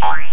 Bye.